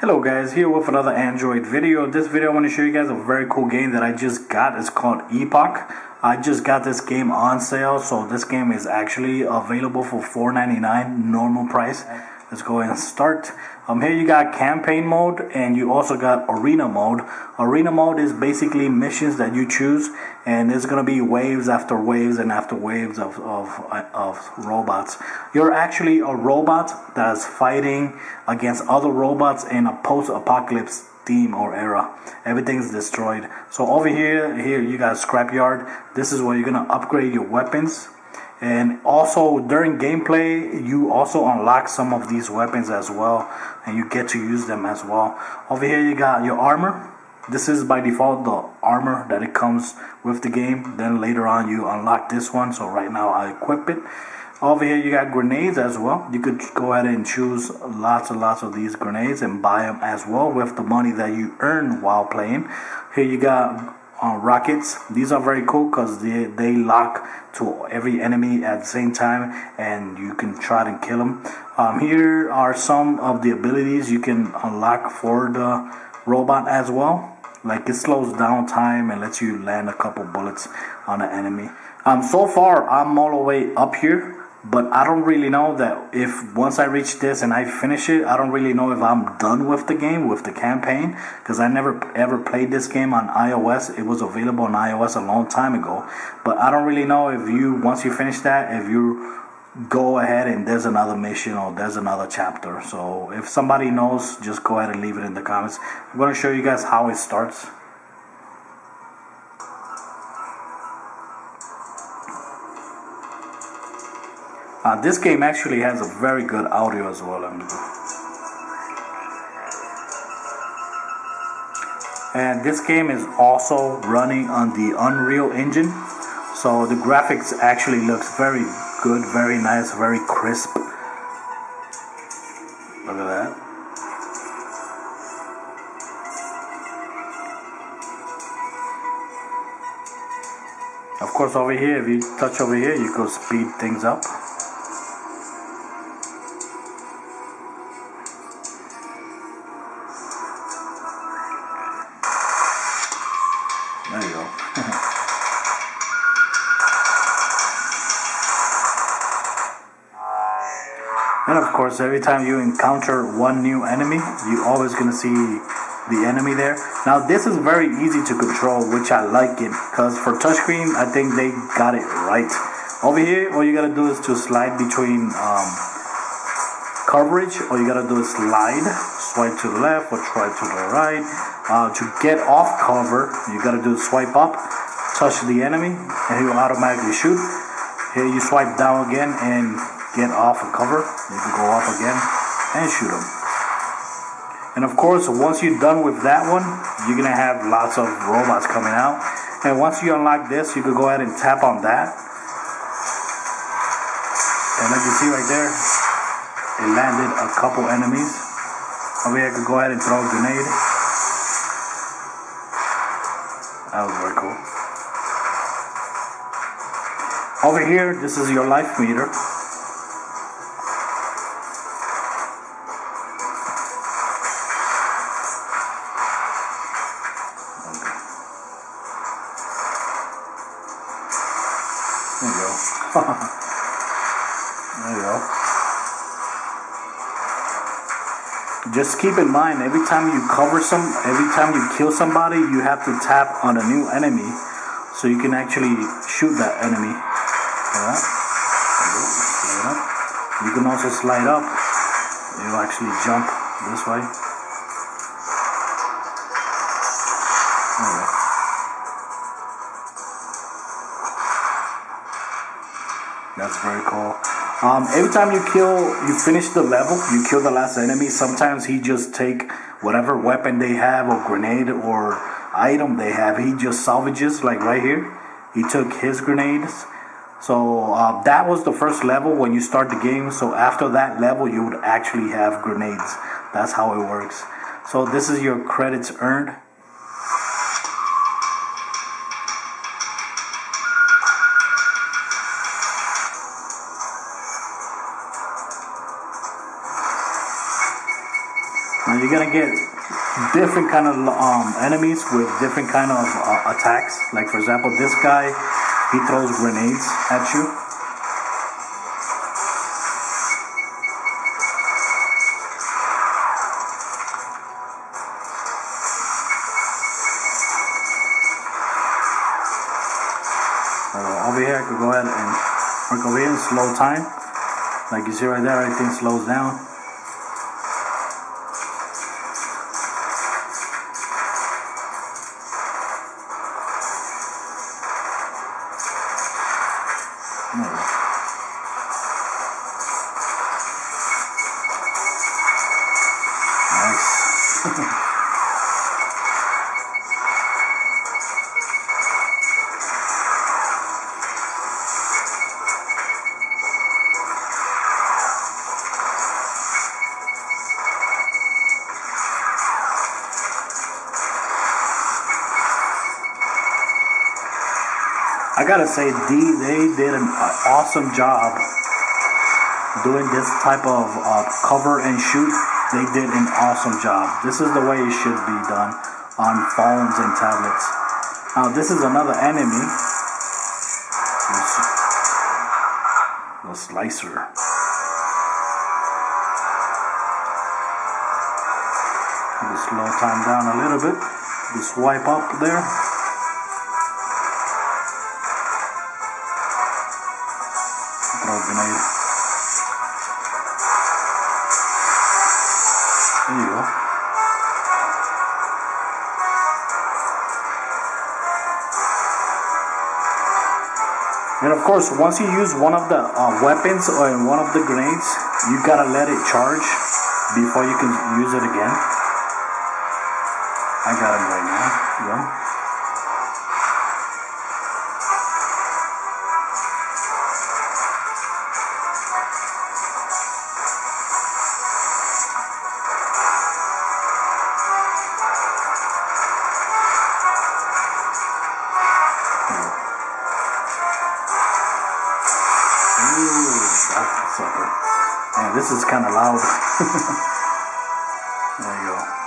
Hello guys, here with another Android video. This video I want to show you guys a very cool game that I just got. It's called Epoch. I just got this game on sale, so this game is actually available for $4.99 normal price. Let's go ahead and start. Um, here you got campaign mode and you also got arena mode. Arena mode is basically missions that you choose and there's gonna be waves after waves and after waves of, of, of robots. You're actually a robot that's fighting against other robots in a post-apocalypse theme or era. Everything's destroyed. So over here, here you got scrapyard. This is where you're gonna upgrade your weapons and also during gameplay you also unlock some of these weapons as well and you get to use them as well. Over here you got your armor. This is by default the armor that it comes with the game. Then later on you unlock this one. So right now I equip it. Over here you got grenades as well. You could go ahead and choose lots and lots of these grenades and buy them as well with the money that you earn while playing. Here you got uh, rockets. These are very cool because they, they lock to every enemy at the same time and you can try to kill them. Um, here are some of the abilities you can unlock for the robot as well. Like it slows down time and lets you land a couple bullets on an enemy. Um, so far, I'm all the way up here but I don't really know that if once I reach this and I finish it, I don't really know if I'm done with the game, with the campaign, because I never ever played this game on iOS. It was available on iOS a long time ago, but I don't really know if you, once you finish that, if you go ahead and there's another mission or there's another chapter. So if somebody knows, just go ahead and leave it in the comments. I'm going to show you guys how it starts. Uh, this game actually has a very good audio as well. And this game is also running on the Unreal Engine. So the graphics actually looks very good, very nice, very crisp. Look at that. Of course over here, if you touch over here, you can speed things up. And of course, every time you encounter one new enemy, you always gonna see the enemy there. Now this is very easy to control, which I like it, because for touchscreen, I think they got it right. Over here, all you gotta do is to slide between um, coverage, all you gotta do is slide, swipe to the left or swipe to the right. Uh, to get off cover, you gotta do swipe up, touch the enemy, and he will automatically shoot. Here you swipe down again and get off of cover. Can go up again and shoot them. And of course, once you're done with that one, you're gonna have lots of robots coming out. And once you unlock this, you can go ahead and tap on that. And like you see right there, it landed a couple enemies. Over here, I could go ahead and throw a grenade. That was very cool. Over here, this is your life meter. There you go. Just keep in mind, every time you cover some, every time you kill somebody, you have to tap on a new enemy, so you can actually shoot that enemy. Alright. Slide. You can also slide up. You actually jump this way. Very cool. Um, every time you kill, you finish the level, you kill the last enemy. Sometimes he just take whatever weapon they have, or grenade, or item they have. He just salvages, like right here. He took his grenades. So uh, that was the first level when you start the game. So after that level, you would actually have grenades. That's how it works. So this is your credits earned. You're gonna get different kind of um, enemies with different kind of uh, attacks. Like for example, this guy, he throws grenades at you. Over here, I could go ahead and work over here and slow time. Like you see right there, everything slows down. Nice. I gotta say, D, they did an awesome job doing this type of uh, cover and shoot. They did an awesome job. This is the way it should be done on phones and tablets. Now, this is another enemy. The slicer. Just slow time down a little bit. Just swipe up there. And of course, once you use one of the uh, weapons or one of the grenades, you gotta let it charge before you can use it again. This is kind of loud. there you go.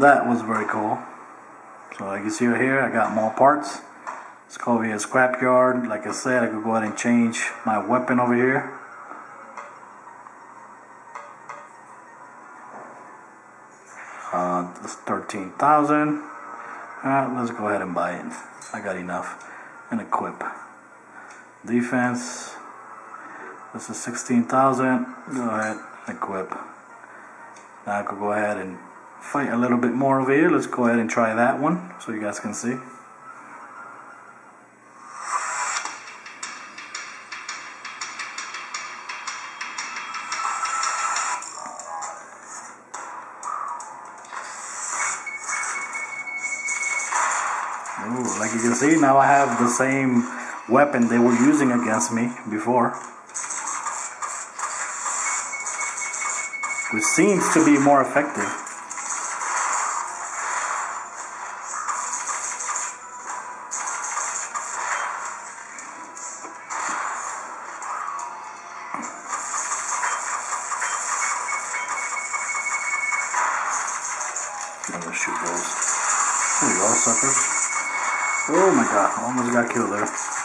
That was very cool. So like you see right here, I got more parts. It's called a scrapyard. Like I said, I could go ahead and change my weapon over here. Uh, this 13,000. Uh, let's go ahead and buy it. I got enough. And equip. Defense. This is 16,000. Go ahead, equip. Now I could go ahead and fight a little bit more over here. Let's go ahead and try that one so you guys can see. Ooh, like you can see, now I have the same weapon they were using against me before. Which seems to be more effective. Gonna shoot those. There you go, suckers. Oh my god, I almost got killed. There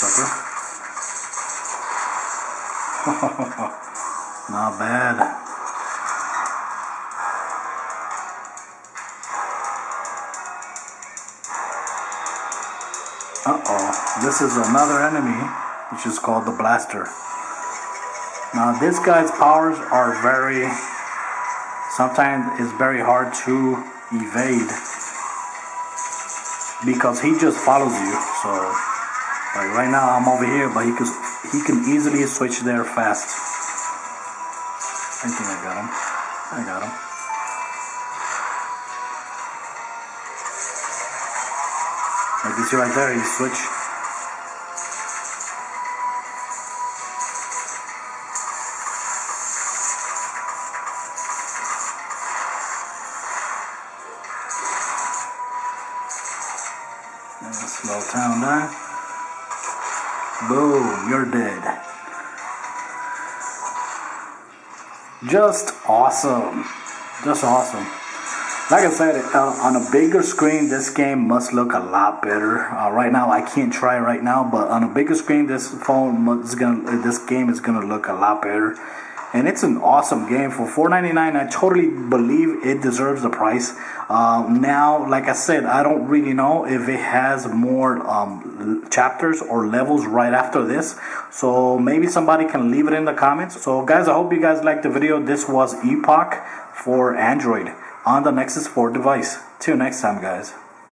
sucker. Not bad. Uh-oh, this is another enemy, which is called the Blaster. Now this guy's powers are very, sometimes it's very hard to evade because he just follows you. So, like right now I'm over here, but he can, he can easily switch there fast. I think I got him. I got him. Like you see right there, he switch. Slow down there. Boom, you're dead. Just awesome. Just awesome. Like I said, uh, on a bigger screen, this game must look a lot better. Uh, right now, I can't try right now, but on a bigger screen, this phone is gonna, this game is gonna look a lot better. And it's an awesome game for $4.99. I totally believe it deserves the price. Uh, now, like I said, I don't really know if it has more um, chapters or levels right after this. So maybe somebody can leave it in the comments. So guys, I hope you guys liked the video. This was Epoch for Android on the Nexus 4 device. Till next time, guys.